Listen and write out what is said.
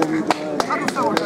ごめんなさ。